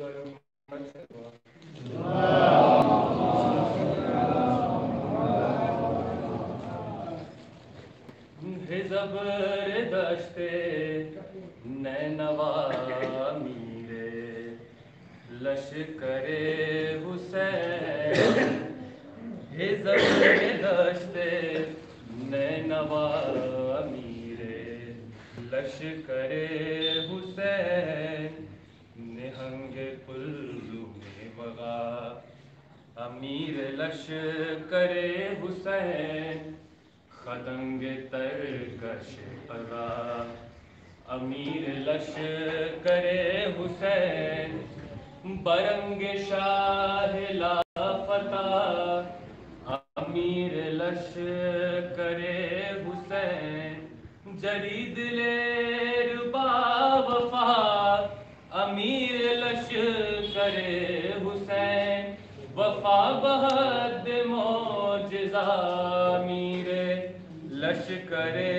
मोहम्मद वाले मोहम्मद खदंग तरकश पगा अमीर लश करे हुसैन, बरंग शाह लाफता अमीर लश करे हुसैन जरी दिलेर बावफा अमीर लश करे हुसैन, वफा बहद मोजा मीर लश करे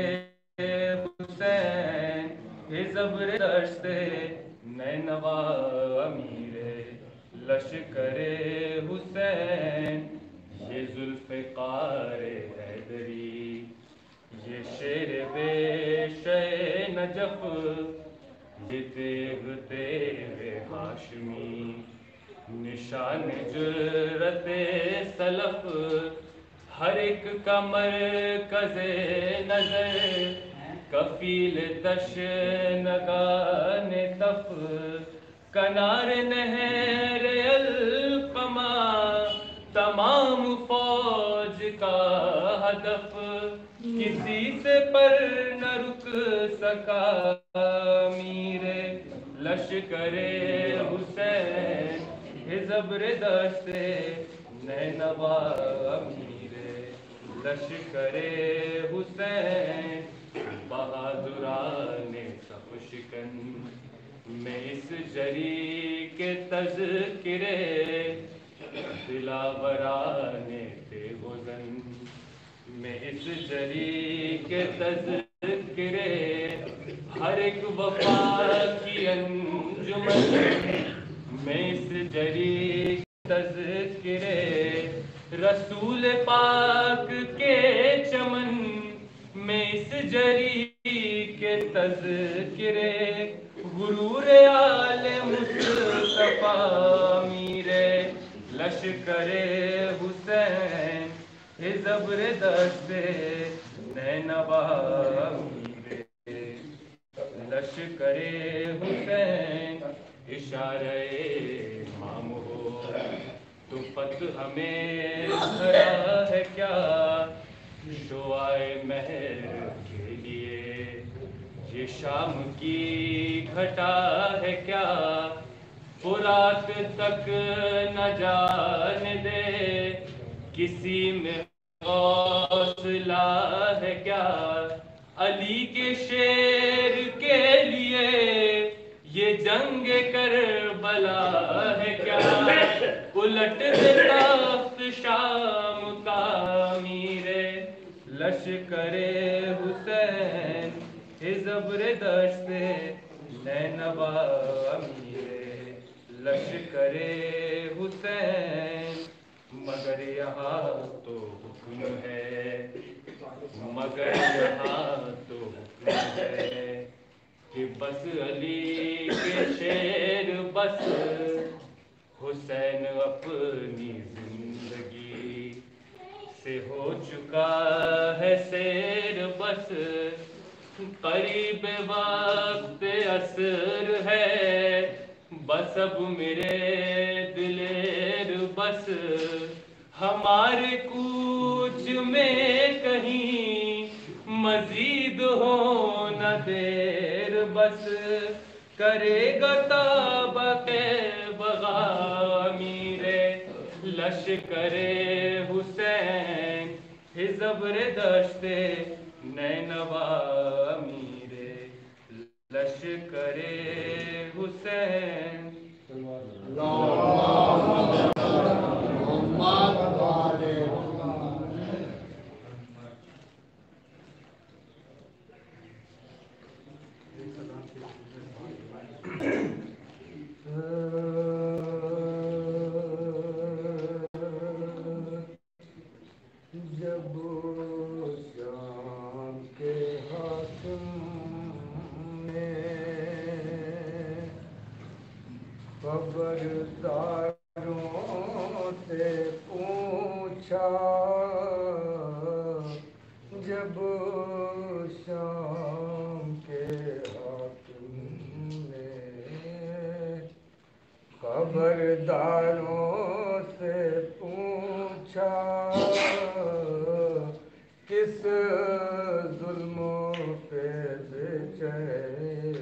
हुसैन, हे जबर दस्ते नैनवा अमीर। लश करे हुसैन, ये जुल्फ़िकार हैदरी। ये शेर बेश नजफ, ये तेग तेरे हाशमी। निशान जुरत सलफ हर एक कमर कजे नज़र कफील दश नगान तफ कनार नहर अल्पमा तमाम फौज का हदफ। किसी से पर न रुक सका मीरे लश्करे हुसैन हे जबरे दस्ते नैनवा मीरे। लश्करे हुसैन, बहादुरान सब शिकन में इस जरी के तज़किरे, दिलावराने थे वज़न में इस जरी के तज़किरे, हर एक वफा की अंजुमन। में इस जरी तज़किरे रसूल पाक के चमन में इस जरी के तज़किरे, गुरूर आले मुस्तफ़ा मीरे, लश्करे हुसैन हे जबर दस्ते नैनवा मीरे। लश्करे हुसैन, इशारे माम हो तुम पत हमें धरा है क्या? शोआए महर के लिए। ये शाम की घटा है क्या? फुरात तक न जान दे। किसी में हौसला है क्या? अली के शेर के लिए ये जंग कर बला है क्या? उलट शाम का मीरे लश्करे हुसैन, हे जबरे दस्ते नैनवा मीरे लश्करे हुसैन, मगर यहाँ तो हुक्म है। मगर यहाँ तो हुक्म है। कि बस अली के शेर बस, हुसैन अपनी ज़िंदगी से हो चुका है शेर बस। करीब वक्त असर है, बस अब मेरे दिलेर बस। हमारे कूच में कहीं मजीद हो न देर बस करेगा ताबा के बगा मीरे लश्करे हुसैन, हे जबरे दस्ते नैनवा मीरे लश्करे हुसैन। खबरदारों से पूछा, जब शाम के हाकिम ने खबरदारों से पूछा, किस जुल्म पे बेचैन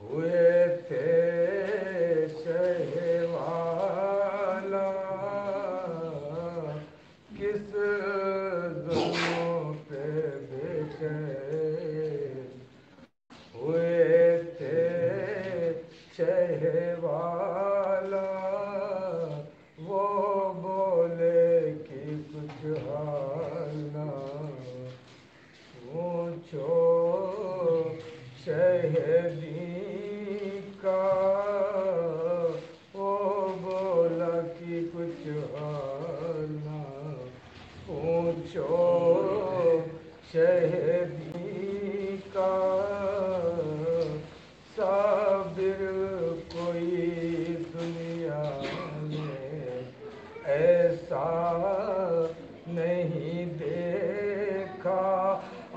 हुए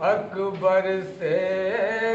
अकबर से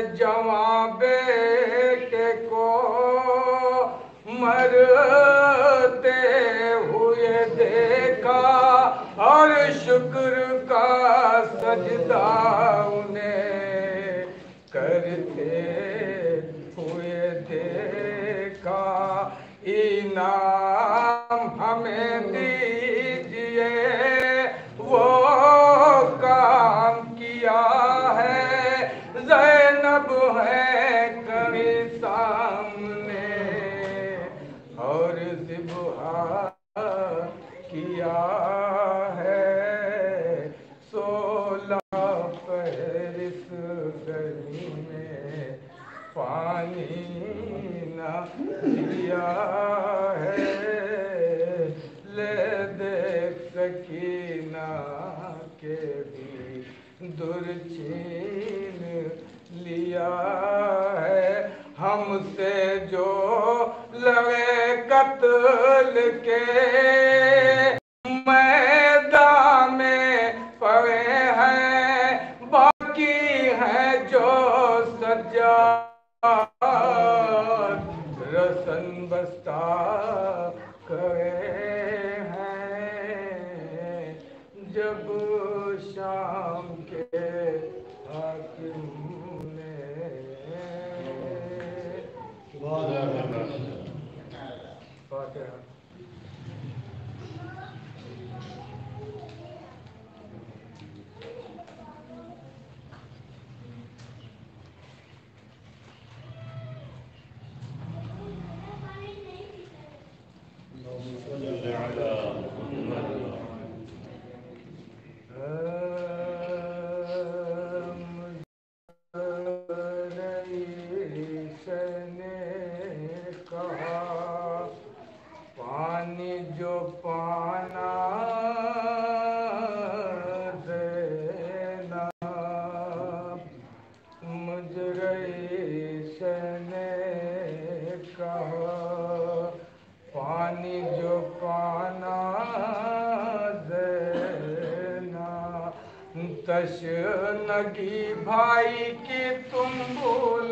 नगी भाई की तुम भूल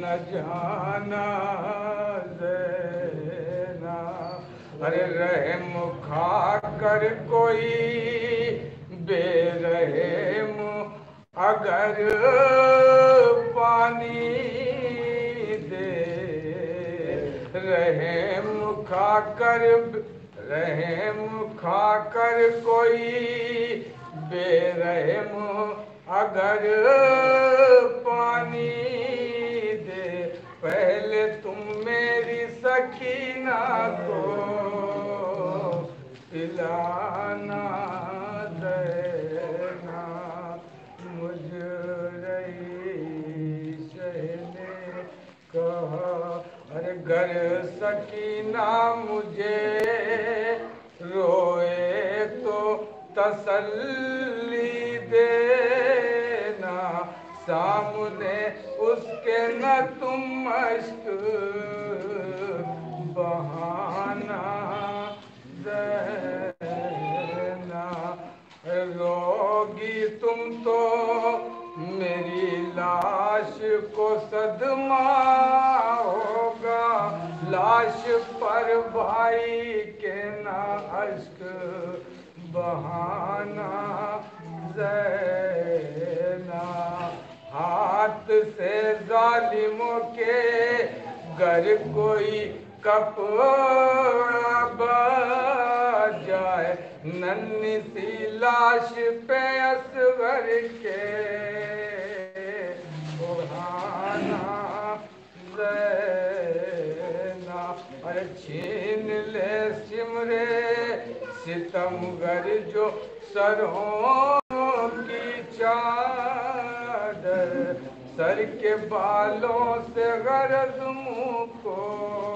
न जाना देना अरे रहम खा कर कोई सकीना मुझे रोए तो तसल्ली देना। सामने उसके न तुम अश्क बहाना देना। रोगी तुम तो मेरी लाश को सदमा होगा। लाश पर भाई के ना अश्क बहाना, जैना। हाथ से जालिमों के घर कोई कपड़ा जाए नन्ही सी लाश पे असगर के। जैना छीन ले सिमरे, सितमगर जो सरों की चादर, सर के बालों से गरज मुँह को।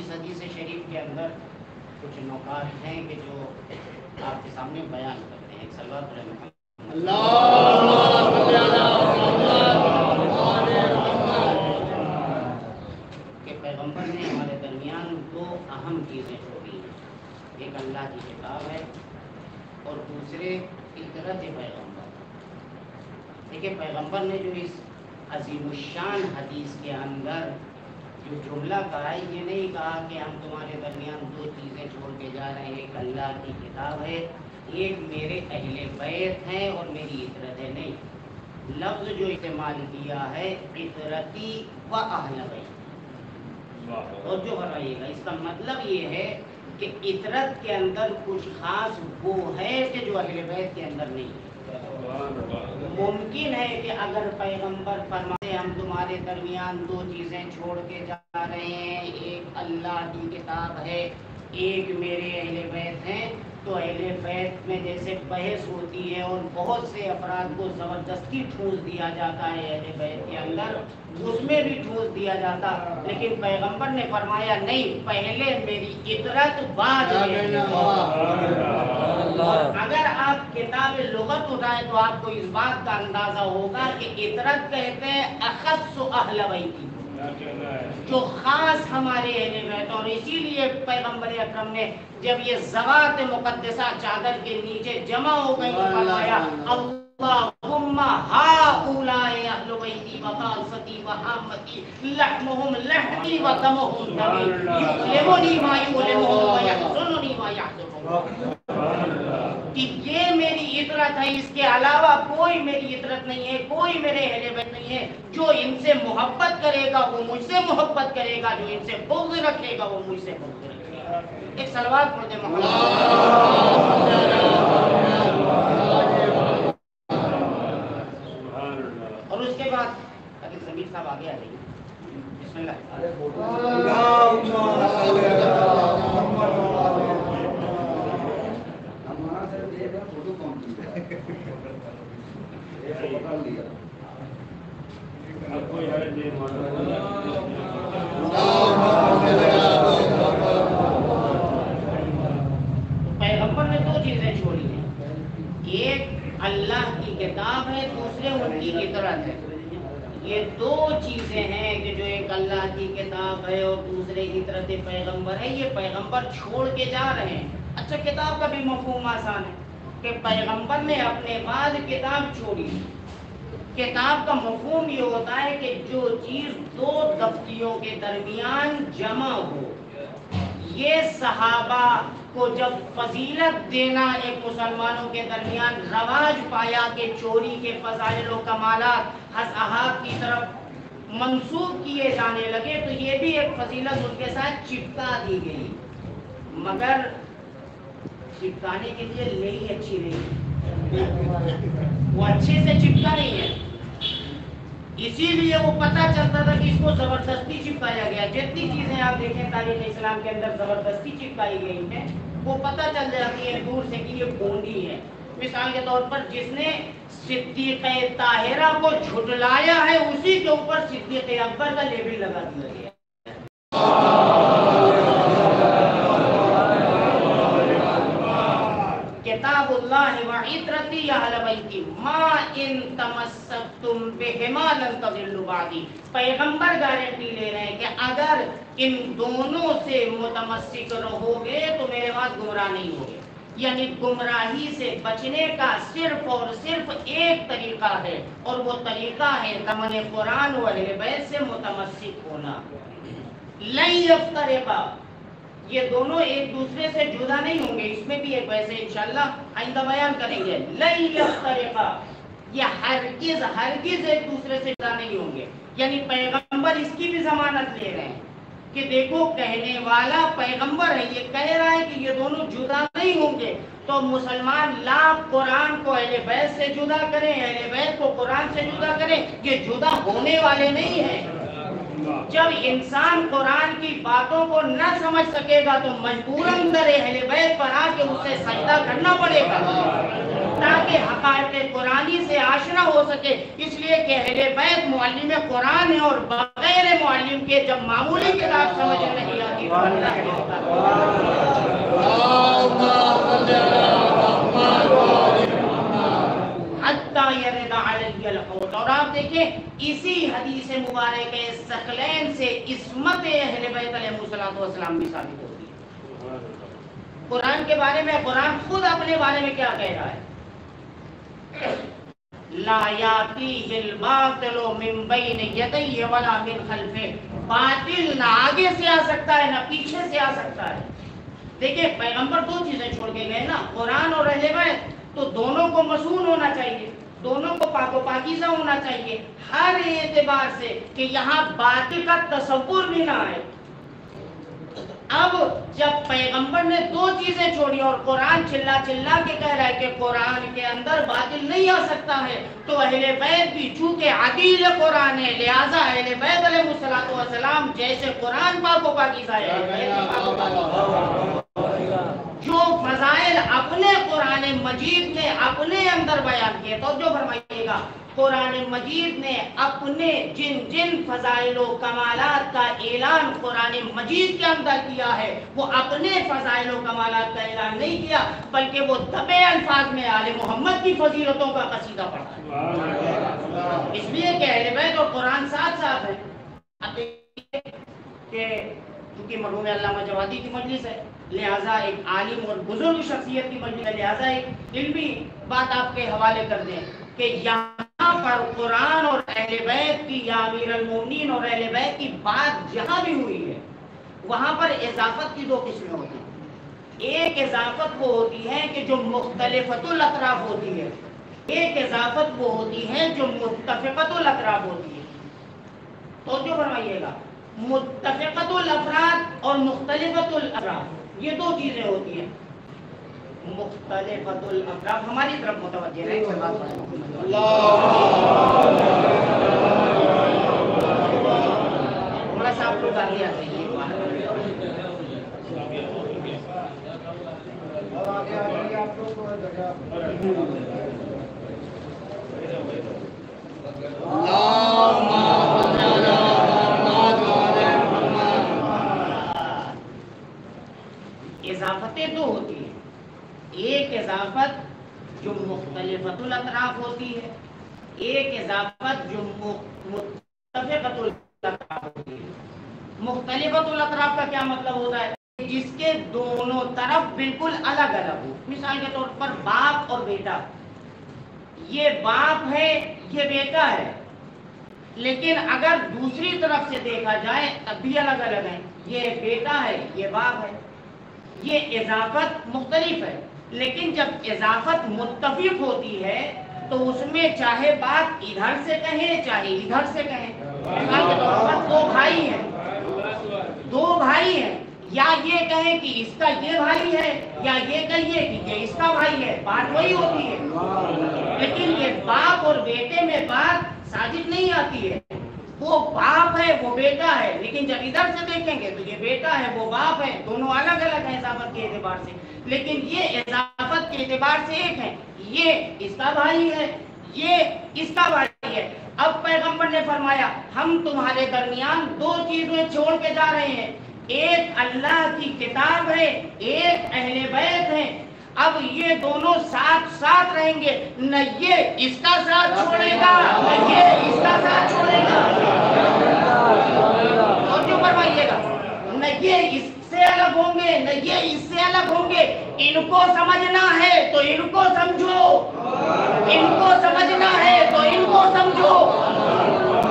अब इस हदीस शरीफ के अंदर कुछ नुकात हैं कि जो आपके सामने बयान करते हैं। मोहम्मद पैगंबर ने हमारे दरमियान दो अहम चीज़ें छोड़ी। हैं एक अल्लाह की किताब है और दूसरे इतरत पैगंबर। देखिए, पैगंबर ने जो इस अजीमुशान हदीस के अंदर जो जुमला कहा है ये नहीं कहा कि हम तुम्हारे दरमियान दो चीज़ें छोड़ के जा रहे हैं एक अल्लाह की किताब है एक मेरे अहले बैत हैं और मेरी इतरत है नहीं। लफ्ज़ जो इस्तेमाल किया है इतरती व अहल बैत। और जो बनाइएगा इसका मतलब ये है कि इतरत के अंदर कुछ खास वो है कि जो अहले बैत के अंदर नहीं है। मुमकिन है कि अगर पैगंबर फरमाते हम तुम्हारे दरमियान दो चीज़ें छोड़ के जा रहे हैं। एक अल्लाह की किताब है, एक मेरे अहले बैत हैं। तो अहले बैत में जैसे बहस होती है और बहुत से अफराद को ज़बरदस्ती ठूस दिया जाता है अहले बैत के अंदर। उसमें भी ठूस दिया जाता। लेकिन पैगंबर ने फरमाया, नहीं, पहले मेरी इतरत बाद अगर आप किताब लुगत उठाए तो आपको इस बात का अंदाज़ा होगा कि इतरत कहते हैं अखस अहल बैती। जो खास हमारे अहले बैत और इसीलिए पैगंबर अकरम ने जब ये जवात मुकद्दसा चादर के नीचे जमा हो गई तो फरमाया अल्लाहुम्मा हाउलाए अहलु बैती व खासती व आमती लहमुहुम लहमी व दमुहुम दमी। युलिमुनी मा युलिमुहुम व यहजुनुनी मा यहजुनुहुम कि ये मेरी इतरत है इसके अलावा कोई मेरी इतरत नहीं है कोई मेरे अहले बैत नहीं है। जो इनसे मोहब्बत करेगा वो मुझसे मोहब्बत करेगा जो इनसे बुग्ज रखेगा वो मुझसे बुग्ज रखेगा। एक सलवार पढ़ दे और उसके बाद अगर जमीर साहब आगे आ जाइए बिस्मिल्लाह। नहीं तो पैगंबर ने दो चीज़ें छोड़ी हैं। एक, अल्लाह की किताब है, दूसरे, उनकी इतरत है। ये दो चीज़ें हैं कि जो एक अल्लाह की किताब है और दूसरे इतरत पैगंबर है। ये पैगंबर छोड़ के जा रहे हैं। अच्छा किताब का भी मफहूम आसान है। कि पैगंबर ने अपने बाद किताब छोड़ी। किताब का मफहूम ये होता है कि जो चीज़ दो दफ्तियों के दरमियान जमा हो, ये सहाबा को जब फजीलत देना एक मुसलमानों के दरमियान रवाज पाया कि चोरी के फजाइल कमालात हसहाब की तरफ़ मंसूब किए जाने लगे तो ये भी एक फजीलत उनके साथ चिपका दी गई। मगर चिपकाने के लिए लेई अच्छी नहीं वो अच्छे से चिपका नहीं है। इसीलिए वो पता चलता था कि इसको ज़बरदस्ती चिपकाया गया। जितनी चीज़ें आप देखें, तारीख इस्लाम के अंदर ज़बरदस्ती चिपकाई गई है, वो पता चल जाती है दूर से कि ये गोंडी है। मिसाल के तौर पर जिसने सिद्दीक ताहिरा को झुटलाया है, उसी के ऊपर सिद्दीक अकबर का लेबल लगा दिया गया किताबुल्लाह व इतरती पैगंबर गारंटी ले रहे हैं कि अगर इन दोनों से मुतमस्सिक रहोगे तो मेरे बाद गुमराह नहीं होगे। यानी गुमराही से बचने का सिर्फ़ और सिर्फ़ एक तरीका है, और वो तरीका है दमन कुरान व अहले बैत से मुतमस्सिक होना। लई यफ्तरिका ये दोनों एक दूसरे से जुदा नहीं होंगे। इसमें भी एक वैसे इंशाल्लाह आइंदा बयान करेंगे। ये हरगिज हरगिज एक दूसरे से जुदा नहीं होंगे। यानी पैगंबर इसकी भी जमानत ले रहे हैं कि देखो, कहने वाला पैगंबर है, ये कह रहा है कि ये दोनों जुदा नहीं होंगे। तो मुसलमान ला कुरान को अहले बैत से जुदा करें, अहले बैत को कुरान से जुदा करें। ये जुदा होने वाले नहीं है। जब इंसान कुरान की बातों को न समझ सकेगा तो मजबूरन दर अहले बैत पर आके उसे सजदा करना पड़ेगा। ताकि हकायत कुरानी से आशना हो सके। इसलिए कि अहले बैत मुअल्लिम कुरान है और बगैर मुअल्लिम के जब मामूली किताब समझ नहीं आती तो अल्लाह के किताब हत्ता यरदा अलैहिल हौद। और आप इसी हदीस मुबारक सकलैन से इसमत भी साबित होती है। कुरान के बारे में, कुरान खुद अपने बारे में क्या कह रहा है? बातिल ना आगे से आ सकता है, ना पीछे से आ सकता है। देखिए, पैगंबर दो चीज़ें छोड़ के गए ना, कुरान और अहले बैत। तो दोनों को मसून होना चाहिए, दोनों को पाको पाकिजा होना चाहिए, हर एतबार से कि यहाँ बातिल का तस्वुर भी ना आए। अब जब पैगंबर ने दो चीज़ें छोड़ी और कुरान चिल्ला चिल्ला के कह रहा है कि कुरान के अंदर बातिल नहीं आ सकता है तो अहले बैत भी चूँकि आदिल कुरान है, लिहाजा अहले बैत अलैहिस्सलाम जैसे कुरान पाको पाकिजा है जो फजाइल अपने कुरान मजीद ने अपने अंदर बयान किए तो जो फरमाइएगा। कुरान मजीद ने अपने जिन जिन फजाइल कमालात का ऐलान कुरान मजीद के अंदर किया है वो अपने फजाइल कमालात का ऐलान नहीं किया बल्कि वो दबे अल्फाज में आले मोहम्मद की फजीलतों का कसीदा पढ़ा इसलिए कि अहले बैत और कुरान साथ साथ है। कि चूँकि मरहूम अल्लामा जवादी की मजलिस है। लिहाजा एक आलिम और बुज़ुर्ग शख्सियत की मजलिस है। लिहाजा एक इल्मी बात आपके हवाले कर दें कि यहाँ पर कुरान और अहले बैत की या अमीर और अहले बैत की बात जहाँ भी हुई है, वहाँ पर इजाफत की दो किस्में होती हैं। एक इजाफत वो होती है कि जो मुख्तलिफतुल अतराफ होती है। एक इजाफत वो होती है जो मुत्तफिकतुल अतराफ होती है। तो जो फरमाइएगा। मुत्तफिकतुल अफराद और मुख्तलिफतुल अफराद। ये दो चीज़ें होती हैं। मुख्तलिफतुल अफराद हमारी तरफ़ मुतवज्जे रहें कोई थोड़ा सा आप लोग आगे आ जाइए इजाफतें दो होती हैं। एक इजाफत जो मुख्तलिफतुल अतराफ होती है। एक इजाफत जो मुत्तफिकतुल होती है। मुख्तलिफतुल अतराफ का क्या मतलब होता है? जिसके दोनों तरफ़ बिल्कुल अलग अलग हो। मिसाल के तौर पर बाप और बेटा। ये बाप है, ये बेटा है। लेकिन अगर दूसरी तरफ़ से देखा जाए, तब भी अलग अलग है। ये बेटा है, ये बाप है। ये इजाफत मुख्तलिफ़ है। लेकिन जब इजाफत मुत्तफिक होती है तो उसमें चाहे बात इधर से कहे, चाहे इधर से कहे दो भाई हैं। दो भाई हैं। या ये कहें कि इसका ये भाई है, या ये कहिए कि ये इसका भाई है, बात वही होती है। लेकिन ये बाप और बेटे में बात साजिश नहीं आती है। वो बाप है, वो बेटा है। लेकिन जब इधर से देखेंगे तो ये बेटा है, वो बाप है। दोनों अलग अलग हैं इजाफत के एतबार से। लेकिन ये इजाफत के एतबार से एक है। ये इसका भाई है। ये इसका भाई है। अब पैगंबर ने फरमाया, हम तुम्हारे दरमियान दो चीज़ें छोड़ के जा रहे हैं। एक अल्लाह की किताब है, एक अहले बैत है। अब ये दोनों साथ साथ रहेंगे। न ये इसका साथ छोड़ेगा, न ये इसका साथ छोड़ेगा। और जो फरमाइएगा, न ये इससे अलग होंगे, न ये इससे अलग होंगे। इनको समझना है तो इनको समझो। इनको समझना है तो इनको समझो।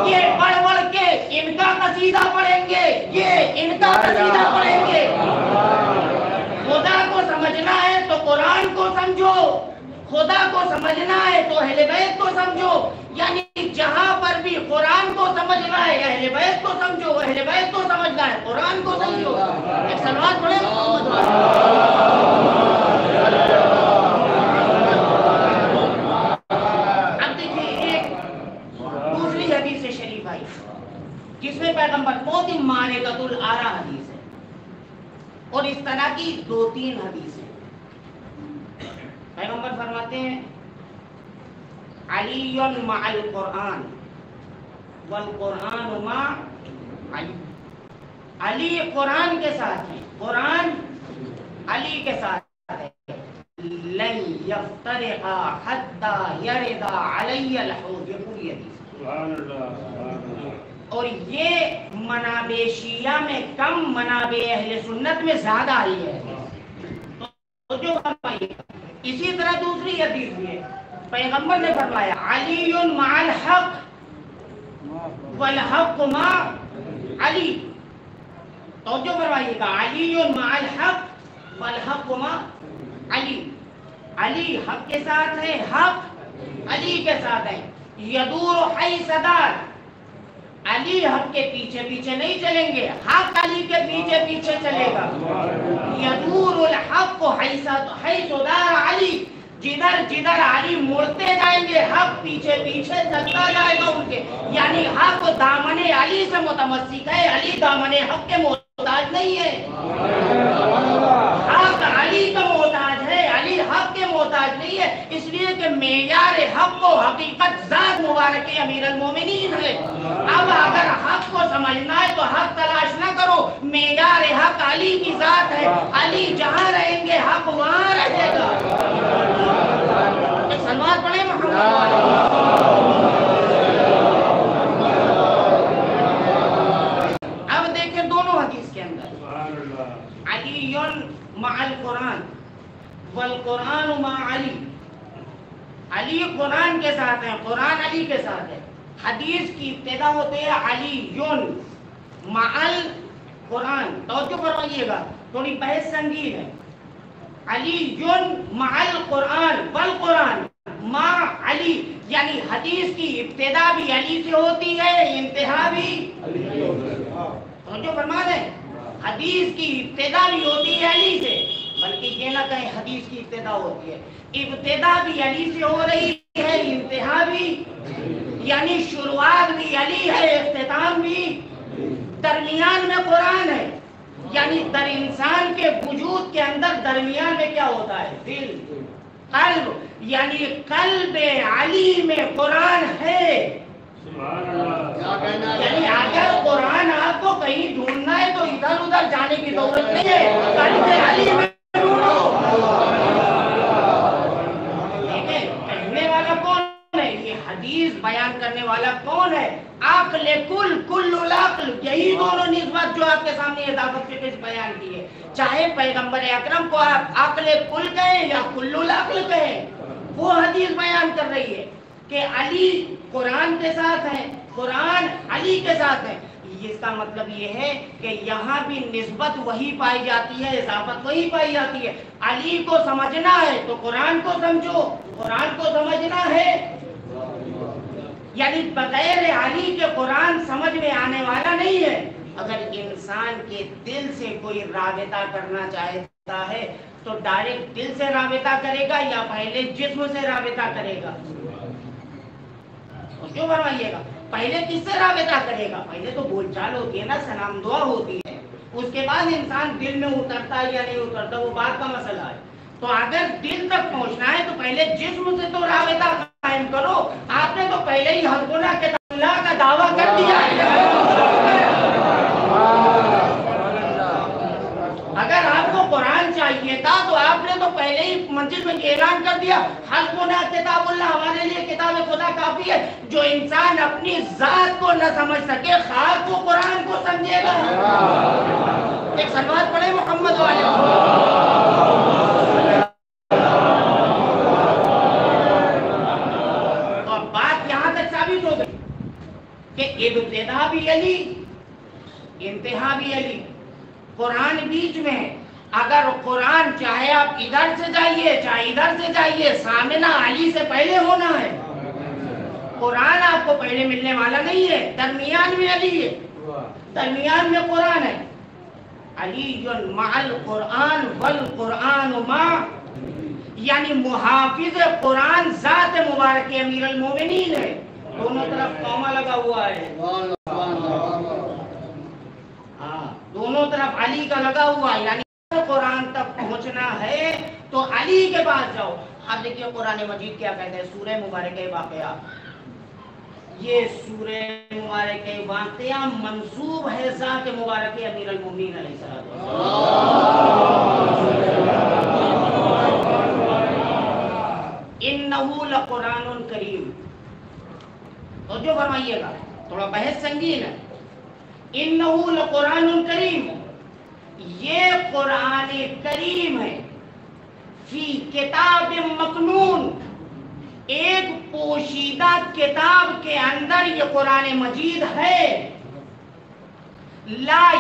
ये पढ़ पढ़ के इनका कसीदा पढ़ेंगे, ये इनका कसीदा पढ़ेंगे खुदा को समझना है तो कुरान को समझो। खुदा को समझना है तो अहले बैत को समझो। यानी जहाँ पर भी कुरान को समझना है, अहले बैत को समझो, अहले बैत को समझना है, कुरान को समझो। एक सलवार पढ़े अब देखिए, एक दूसरी हदीस से शरीफ आई जिसमें पैगंबर बहुत ही मानिकतुल आरा हदीस है। और इस तरह की दो तीन हदीस फरमाते हैं। अलीयुन मअल कुरान वल कुरान मा अली। अली कुरान के साथ है। कुरान अली के साथ है। लन यफ्तरिका हत्ता यरदा अलैयल हौज ये पूरी सुभान अल्लाह और ये मनाबे शिया में कम मनाबे अहले सुन्नत में ज़्यादा आई है। जो इसी तरह दूसरी हदीस में पैगंबर ने फरमाया, अलीयुन माल हक, वल हक मा अली। तो जो फरमाइएगा, अलीयुन माल हक, वल हक मा अली। अली हक के साथ है, हक अली के साथ है। यदूर हई सदार अली हक के पीछे पीछे नहीं चलेंगे। हक अली के पीछे पीछे चलेगा। हक हैसुदार अली। जिधर जिधर अली मुड़ते जाएँगे, हक पीछे पीछे चलता जाएगा उनके। यानी हक दामने अली से मुतमस्सिक है। अली दामने हक के मोहताज नहीं है। हक अली का मोहताज है अली हक के मोहताज नहीं है इसलिए कि मेयार हक को हकीकत जात मुबारक अमीर मोमिनीन है। अब अगर हक को समझना है तो हक तलाश ना करो। मेयार हक अली की जात है। अली जहाँ रहेंगे हक वहाँ रहेगा। सलवार मोहम्मद। अब देखें दोनों हदीस के अंदर। अल्लाह। कुरान। वल कुरान अली। अली कुरान के साथ है कुरान अली के साथ है। हदीस की इब्तिदा होते है अली अलीयुन। मअल कुरान। तवज्जो फरमाइएगा थोड़ी बहस संगीन है। अली अलीयुन मअल कुरान वल कुरान। मा अली यानी हदीस की इब्तिदा भी अली से होती है इंतहा भी। तो फरमा हैं, हदीस की इब्तिदा भी होती है अली से। बल्कि ये ना कहें हदीस की इब्तदा होती है। इब्तदा भी अली से हो रही है इंतहा भी। यानी शुरुआत भी अली है इख्तिताम भी। दरमियान में कुरान है। यानी दर इंसान के वजूद के अंदर दरमियान में क्या होता है? दिल, कल्ब। यानी कल्ब अली में कुरान है। यानी अगर कुरान आपको कहीं ढूंढना है तो इधर उधर जाने की ज़रूरत नहीं है। कल्ब अली में कहने वाला कौन है? ये हदीस बयान करने वाला कौन है? आकले कुल अक्ल यही दोनों निस्बत जो आपके सामने इजाफत के किस बयान की है। चाहे पैगंबर अकरम को आप अकले कुल कहें या कुल्लुल अक्ल कहें, वो हदीस बयान कर रही है कि अली कुरान के साथ है, कुरान अली के साथ है। इसका मतलब ये है कि यहाँ भी निस्बत वही पाई जाती है, इजाफत वही पाई जाती है। अली को समझना है तो कुरान को समझो। कुरान को समझना है। यानी बगैर अली के कुरान समझ में आने वाला नहीं है। अगर इंसान के दिल से कोई राबता करना चाहता है तो डायरेक्ट दिल से राबता करेगा या पहले जिस्म से राबता करेगा? तो क्यों फरमाइएगा पहले किससे राबता करेगा? पहले तो बोलचाल होती है ना सलाम दुआ होती है। उसके बाद इंसान दिल में उतरता है या नहीं उतरता वो बात का मसला है। तो अगर दिल तक पहुँचना है तो पहले जिस्म से तो राबता कायम करो। आपने तो पहले ही हरगुना के अल्लाह का दावा कर दिया अगर आपको कुरान चाहिए था तो आपने तो पहले ही मंजिल में ऐलान कर दिया। हल्कुना किताबुल्लाह हमारे लिए किताब खुदा काफ़ी है। जो इंसान अपनी जात को न समझ सके खास को कुरान को समझेगा। एक सलवार पढ़े मोहम्मद वाले। तो बात यहाँ तक साबित हो गई कि इब्तिदा भी अली इंतहा भी अली, कुरान बीच में है अगर कुरान चाहे आप इधर से जाइए चाहे इधर से जाइए सामना अली से पहले होना है। कुरान आपको पहले मिलने वाला नहीं है दरमियान में अली है। दरमियान में कुरान है। अली माल कुरान वल कुरान मा। यानी मुहाफिज कुरान जात मुबारक अमीर मोमिनीन है। दोनों तरफ़ कौमा लगा हुआ है। दोनों तरफ़ अली का लगा हुआ यानी कुरान तक पहुँचना है तो अली के पास जाओ। अब देखिए कुरान मजीद क्या कहते हैं सूर्य मुबारक वाकया। ये सूर्य मुबारक वाकया मंसूब है जात मुबारक अमीर अलमुमीन इन्नहु लकुरानुन करीम। तो जो फरमाइएगा, थोड़ा बहस संगीन है। इन्नहु लकुरानुन करीम। ये कुरान करीम है। फ़ी किताब मकनून। एक पोशीदा किताब के अंदर ये कुरान मजीद है। ला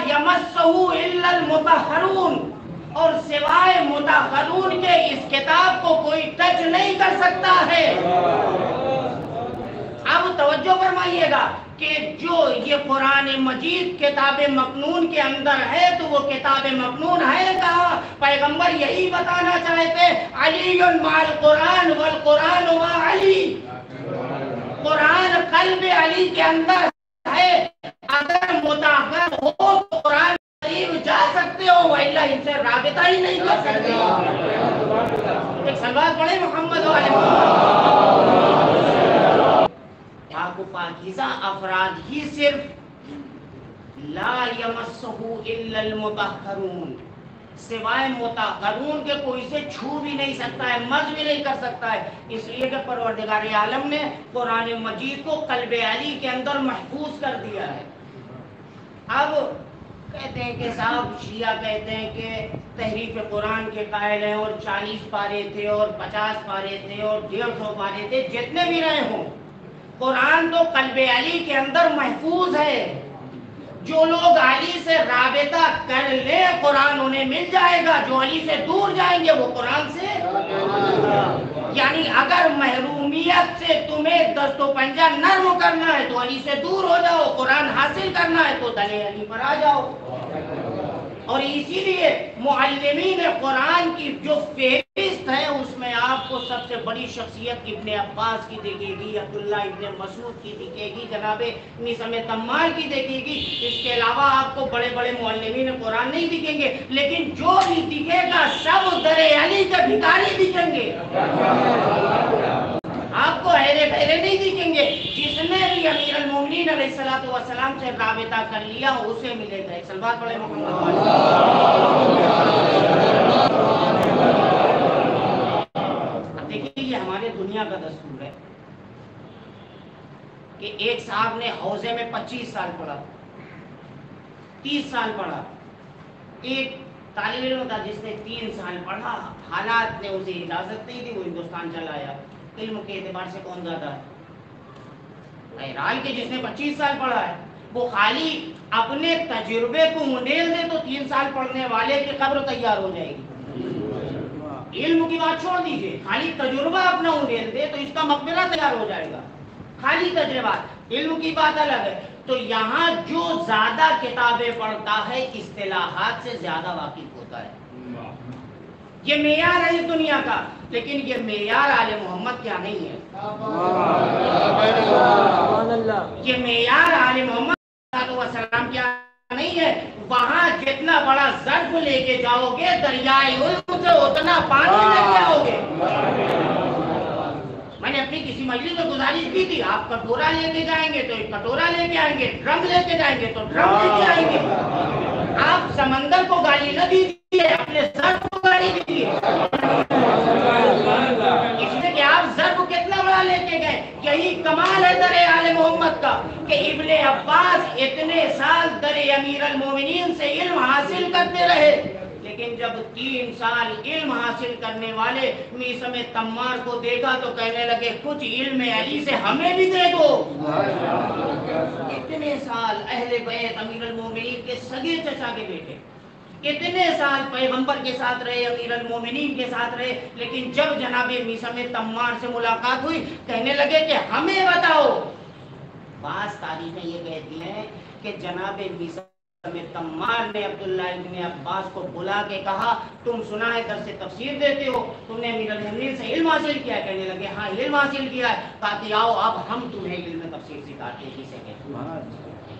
इल्लल मुतहरून और सिवाय मुतहरून के इस किताब को कोई टच नहीं कर सकता है। अब तवज्जो फरमाइएगा। कि जो ये कुरान मजीद किताब मकनून के अंदर है तो वो किताब मकनून है कहा? पैगंबर यही बताना चाहते अली माल कुरान वल कुरान व अली। कुरान कल्ब अली के अंदर है, अगर मुताबर हो तो कुरान करीब जा सकते हो वैला इनसे राबिता ही नहीं कर सकते। एक सलवार पढ़े मोहम्मद वाले। पाक पाकिजा अफराद ही सिर्फ़ सिवाय मुतहहरून के कोई से छू भी नहीं सकता है, मज भी नहीं कर सकता है। इसलिए कि परवरदिगार आलम ने कुरान मजीद को कल्ब अली के अंदर महफूज कर दिया है। अब कहते हैं कि साहब, शिया कहते हैं कि तहरीफ कुरान के कायल हैं और 40 पारे थे और 50 पारे थे और डेढ़ सौ पारे थे, जितने भी रहे हों। कुरान तो कल्ब अली के अंदर महफूज है। जो लोग अली से राबता कर ले, कुरान उन्हें मिल जाएगा। जो अली से दूर जाएँगे, वो कुरान से यानी अगर महरूमियत से तुम्हें दस्तो पंजा नर्म करना है तो अली से दूर हो जाओ, कुरान हासिल करना है तो दले अली पर आ जाओ। और इसीलिए मुअल्लिमीन कुरान की जो फेहरिस्त है, उसमें आपको सबसे बड़ी शख्सियत इब्ने अब्बास की देखेगी अब्दुल्ला इब्ने मसूद की दिखेगी, जनाबे निसम तम्मार की देखेगी। इसके अलावा आपको बड़े बड़े मुअल्लिमीन कुरान नहीं दिखेंगे, लेकिन जो भी दिखेगा, सब दरे अली के भिखारी दिखेंगे। आपको हैरे फैरे नहीं दिखेंगे। जिसने भी अमीर अलैहिस्सलातु वस्सलाम से राबिता कर लिया, उसे मिलेगा। एक सलवार पढ़े मोहम्मद देखिए, ये हमारे दुनिया का दस्तूर है कि एक साहब ने हौजे में 25 साल पढ़ा 30 साल पढ़ा। एक तालिब था जिसने तीन साल पढ़ा, हालात ने उसे इजाज़त नहीं दी, वो हिंदुस्तान चला आया। इल्म के एतबार से कौन ज़्यादा है? बहरहाल के जिसने 25 साल पढ़ा है, वो खाली अपने तजुर्बे को मुंडेल दे तो तीन साल पढ़ने वाले की कब्र तैयार हो जाएगी। इल्म की बात छोड़ दीजिए, खाली तजुर्बा अपना उंडेल दे तो इसका मकबरा तैयार हो जाएगा। खाली तजुर्बा, इल्म की बात अलग है। तो यहाँ जो ज़्यादा किताबें पढ़ता है, इस्तेलाहात से ज़्यादा वाकिफ है। ये मेयार है इस दुनिया का लेकिन ये मेयार आले मोहम्मद क्या नहीं है? ये मेयार आले मोहम्मद सलाम क्या नहीं है? वहाँ जितना बड़ा जर्फ लेके जाओगे उल्म से उतना पानी लेके आओगे मैंने अपनी किसी मजलिस में गुजारिश की थी आप कटोरा लेके जाएँगे तो एक कटोरा लेके आएँगे ड्रम लेके जाएँगे तो ड्रम लेके आएँगे। आप समंदर को गाली न दीजिए, अपने जर्फ को गाली दीजिए। इसलिए कि आप जर्फ कितना बड़ा लेके गए? यही कमाल है दरे आले मोहम्मद का, कि इब्ने अब्बास इतने साल दरे अमीर अल मोमिनीन से इल्म हासिल करते रहे। लेकिन जब तीन साल इल्म हासिल करने वाले मीसम तम्मार को देखा तो कहने लगे, कुछ इल्म अली से हमें भी दे दो। इतने साल अहले बैत अमीर अल के सगे चचा के बेटे? कितने साल पैगंबर के साथ रहे अमीर मोमिनीन के साथ रहे, लेकिन जब जनाबे मीसम तम्मार से मुलाकात हुई, कहने लगे कि हमें बताओ। बास तारीफें ये कहती हैं कि जनाब मीसम तम्मार ने अब्दुल्ला इब्ने अब्बास को बुला के कहा, तुम सुना है, दर से तफसीर देते हो। तुमने अमीर मोमिनीन से इल्म हासिल किया कहने लगे हाँ इल्म हासिल किया है। कहा कि आओ, अब हम तुम्हें इल्म तफसीर सिखाते हैं।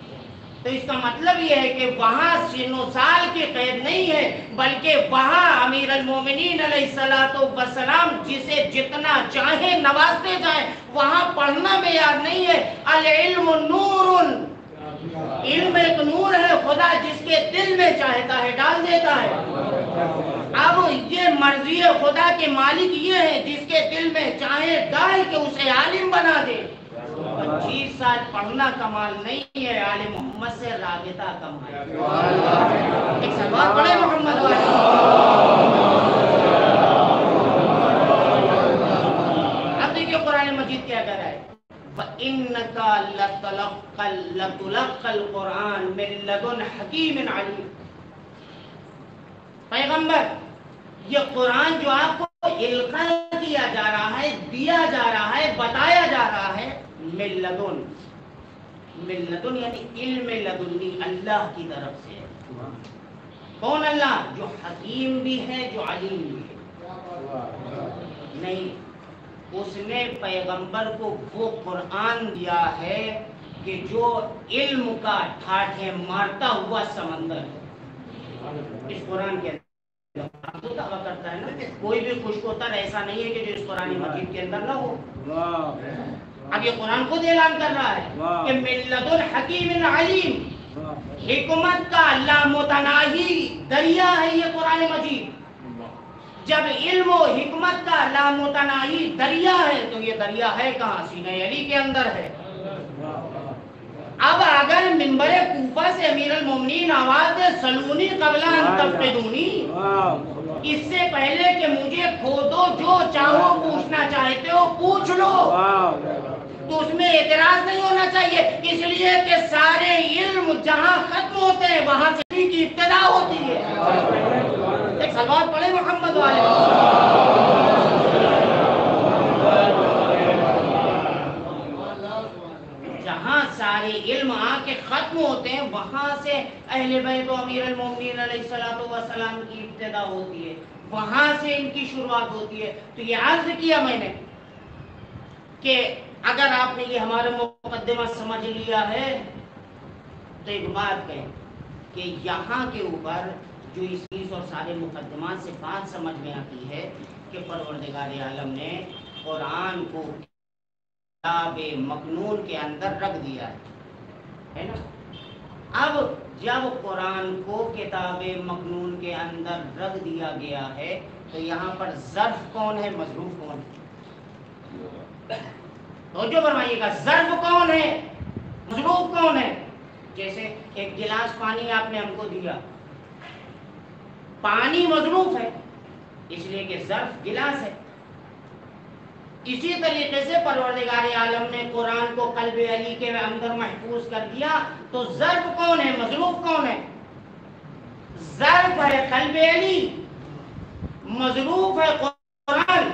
हैं। तो इसका मतलब यह है कि वहाँ सिनो साल की कैद नहीं है, बल्कि वहाँ अमीर अलमोमिनीन वसलाम जिसे जितना चाहे नवाजते जाए, वहाँ पढ़ना में याद नहीं है। अल इल्म नूरुन। इल्म एक नूर है, खुदा जिसके दिल में चाहता है, डाल देता है। अब ये मर्ज़ी है, खुदा के मालिक ये है, जिसके दिल में चाहे डाल के उसे आलिम बना दे। पच्चीस साल पढ़ना कमाल नहीं है आले मोहम्मद से राबिता कमाल। एक सलवार पढ़े मोहम्मद अब देखिए कुरान मजीद क्या कह रहा है। पैगंबर ये कुरान जो आपको इल्का किया जा रहा है दिया जा रहा है बताया जा रहा है मिल्लदुन मिल्लदुन यानी इल्म लदुन्नी अल्लाह की तरफ़ से कौन अल्लाह जो हकीम भी है जो अलीम भी है नहीं उसने पैगंबर को वो कुरान दिया है कि जो इल्म का ठाठे मारता हुआ समंदर है। इस कुरान के अंदर। तो दावा करता है ना कि कोई भी खुश खुशकोतर ऐसा नहीं है कि जो इस कुरान मजीद के अंदर ना हो। अब ये कुरान खुद ऐलान कर रहा है कि मिल्लतुल हकीम अलीम। हिकमत का लामुतनाही दरिया है ये कुरान मजीद। जब इल्म हिकमत का लामुतनाही दरिया है तो ये दरिया है कहाँ? सीने अली के अंदर है। अब अगर मिंबर कूफा से अमीर मोमिनीन आवाज़ दे सलूनी कबला तफ्किदूनी इससे पहले कि मुझे खोदो जो चाहो पूछना चाहते हो पूछ लो। तो उसमें एतराज़ नहीं होना चाहिए। इसलिए कि सारे इल्म जहाँ खत्म होते हैं वहाँ से की इब्तदा होती है। सलवार पढ़े मोहम्मद वाले। जहाँ सारे इल्म आके खत्म होते हैं, वहाँ से अहले बैत व अमीर वस्सलाम की इब्तदा होती है। वहाँ से इनकी शुरुआत होती है। तो ये अर्ज़ किया मैंने कि अगर आपने ये हमारा मुकदमा समझ लिया है तो एक बात कहें कि यहाँ के ऊपर जो इस चीज़ और सारे मुकदमा से बात समझ में आती है कि परवरदिगार आलम ने कुरान को किताब मखनून के अंदर रख दिया है। है ना? अब जब कुरान को किताब मखनून के अंदर रख दिया गया है तो यहाँ पर जर्फ कौन है, मजरूफ कौन है? तो जो फरमाइएगा, जर्फ कौन है, मजरूफ कौन है? जैसे एक गिलास पानी आपने हमको दिया पानी मजरूफ है, इसलिए कि जर्फ गिलास है। इसी तरीके से परवरदिगार आलम ने कुरान को कल्ब अली के अंदर महफूज कर दिया तो जर्फ कौन है मजरूफ कौन है? जर्फ है कल्ब अली मजरूफ है कुरान।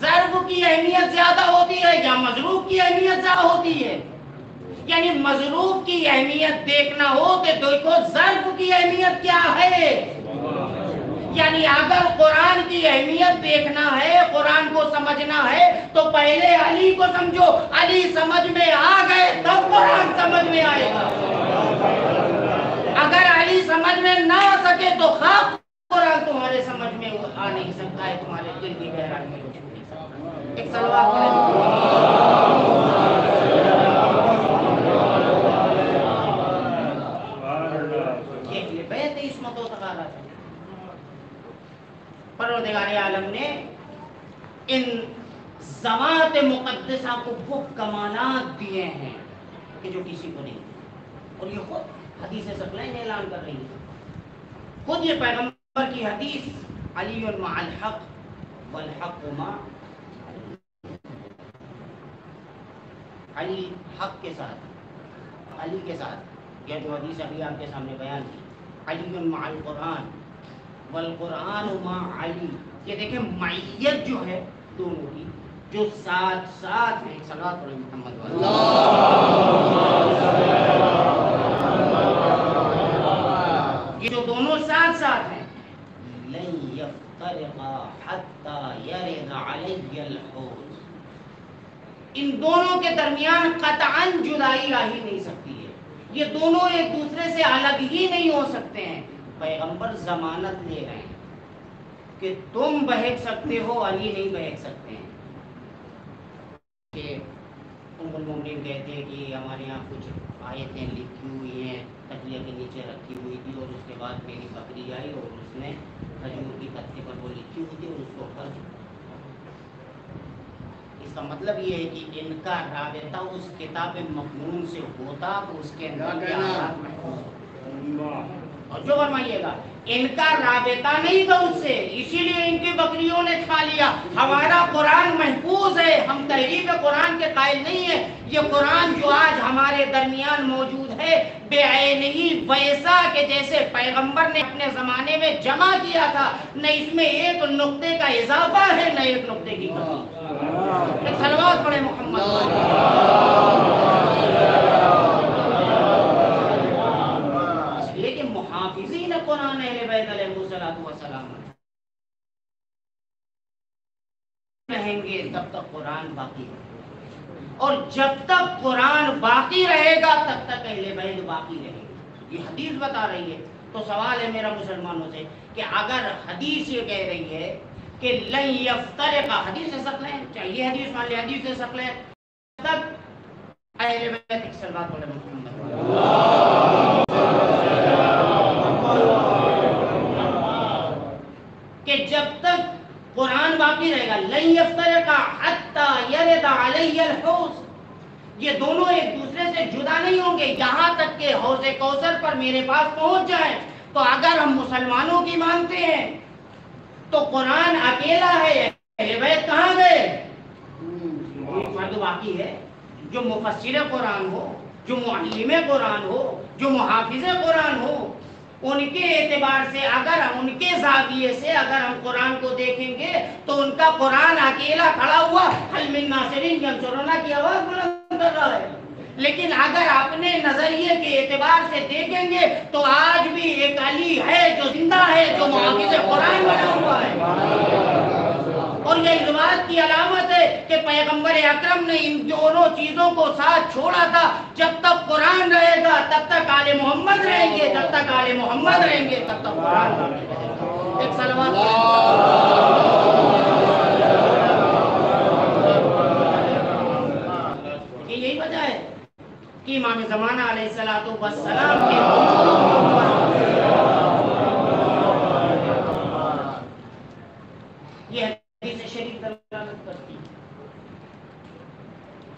जर्फ की अहमियत ज़्यादा होती है या मजरूफ की अहमियत ज़्यादा होती है? यानी मजरूफ की अहमियत देखना हो तो देखो, जर्फ की अहमियत क्या है? यानी अगर कुरान की अहमियत देखना है, कुरान को समझना है तो पहले अली को समझो। अली समझ में आ गए, तब कुरान समझ में आएगा। अगर अली समझ में ना आ सके तो खाक कुरान तुम्हारे समझ में आ नहीं सकता है, तुम्हारे दिल की गहराई में एक सलवार पढ़े। ये ये बैत इसमत व तकारा है परवरदिगार आलम ने इन जमात मुकदसा को वो कमालात दिए हैं कि जो किसी को नहीं। और ये खुद हदीस सकलैन ऐलान कर रही है। खुद ये पैगंबर की हदीस अली मअल हक वल हक मा अली हक के साथ, अली के साथ यह जो हदीस अभी आपके सामने बयान की अली मअल कुरान। वल कुरान अली। ये देखें, मैयत जो है, दोनों की जो साथ साथ है सलात मोहम्मद ये जो दोनों साथ साथ हैं इन दोनों के दरमियान कतअन जुदाई आ ही नहीं सकती है। ये दोनों एक दूसरे से अलग ही नहीं हो सकते हैं। पैगंबर जमानत ले रहे हैं कि तुम बहक सकते हो अली नहीं बहक सकते हैं। कि उम्मुल कहते हैं कि हमारे यहाँ कुछ आयतें लिखी हुई हैं तकिया के नीचे रखी हुई थी और उसके बाद मेरी बकरी आई और उसने खजूर की पत्ते पर वो लिखी हुई थी और उसको कर इसका मतलब ये है कि इनका राबता उस किताब मखनून से होता तो उसके अंदर और जो फरमाइएगा इनका राबता नहीं था उससे, इसीलिए इनकी बकरियों ने खा लिया। हमारा कुरान महफूज है, हम तहरीर कुरान के कायल नहीं है। ये कुरान जो आज हमारे दरमियान मौजूद है बेआन ही वैसा के जैसे पैगंबर ने अपने जमाने में जमा किया था। न इसमें एक नुक्ते का इजाफा है, न एक नुक्ते की कमी। एक सलवात पढ़े मोहम्मद इसलिए कि मुहाफिजीन वस्सलाम रहेंगे तब तक कुरान बाकी और जब तक कुरान बाकी रहेगा, तब तक अहले बैत बाकी रहेंगे। ये हदीस बता रही है। तो सवाल है मेरा मुसलमानों से कि अगर हदीस ये कह रही है कि लन यफ्तर का हदीस से सकले चाहिए हदीस, मान लिया हदीस से सकले तब अहले बैत सलवात मोहम्मद। जब तक कुरान बाकी रहेगा। यफ्तर का ये दोनों एक दूसरे से जुदा नहीं होंगे। यहाँ तक के हौज कौसर पर मेरे पास पहुँच जाए। तो अगर हम मुसलमानों की मानते हैं तो कुरान अकेला है, अहले कहाँ गए? फर्द बाकी है। जो मुफसर कुरान हो, जो मुअल्लिम कुरान हो, जो मुहाफिज कुरान हो उनके एतबार से अगर उनके जाविये से अगर हम कुरान को देखेंगे तो उनका कुरान अकेला खड़ा हुआ हलमिन नासिरीन, की आवाज़ बुलंद कर रहा है। लेकिन अगर अपने नज़रिए के एतबार से देखेंगे तो आज भी एक अली है जो ज़िंदा है, जो मुआवजे कुरान बना हुआ है। और ये इस बात की अलामत है कि पैगंबर अकरम ने इन दोनों चीज़ों को साथ छोड़ा था। जब तक कुरान रहेगा, तब तक आले मोहम्मद रहेंगे, जब तक आले मोहम्मद रहेंगे, तब तक कुरान एक ये यही वजह है कि इमाम जमाना अलैहिस्सलातु वस्सलाम के ये हदीस शरीफ दलालत करती है